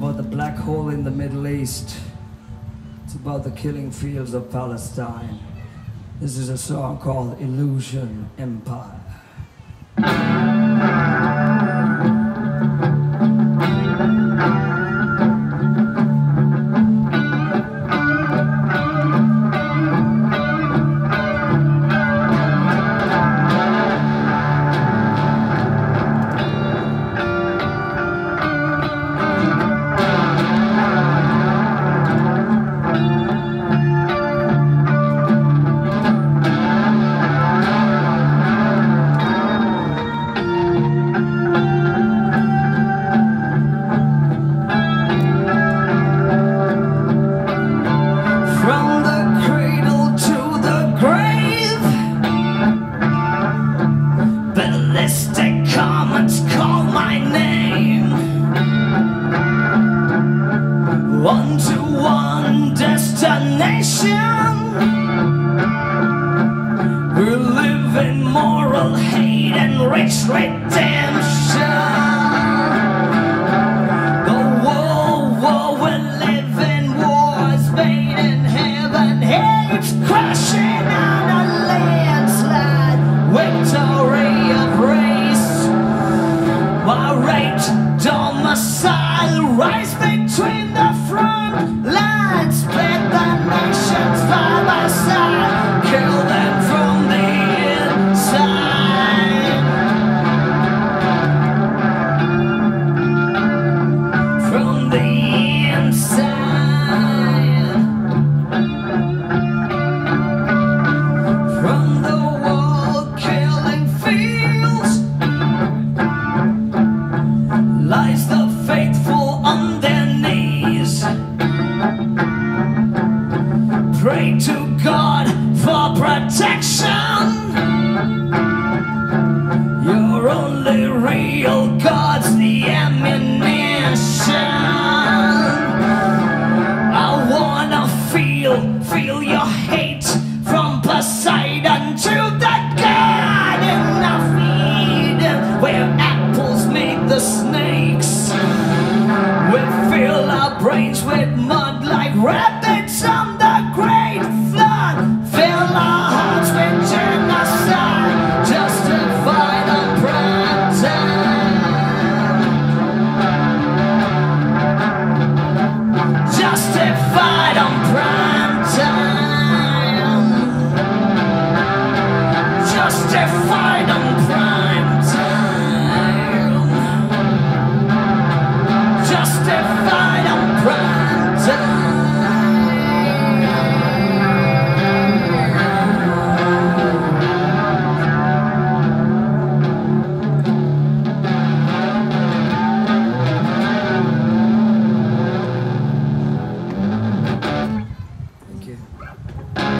about the black hole in the Middle East. It's about the killing fields of Palestine. This is a song called Illusion Empire. Ballistic comments call my name. One to one destination. We live in moral hate and rich Pray to God for protection. Your only real God's feel, your hate from Poseidon to the Garden of Eden, where apples meet the snakes. We fill our brains with mud like rat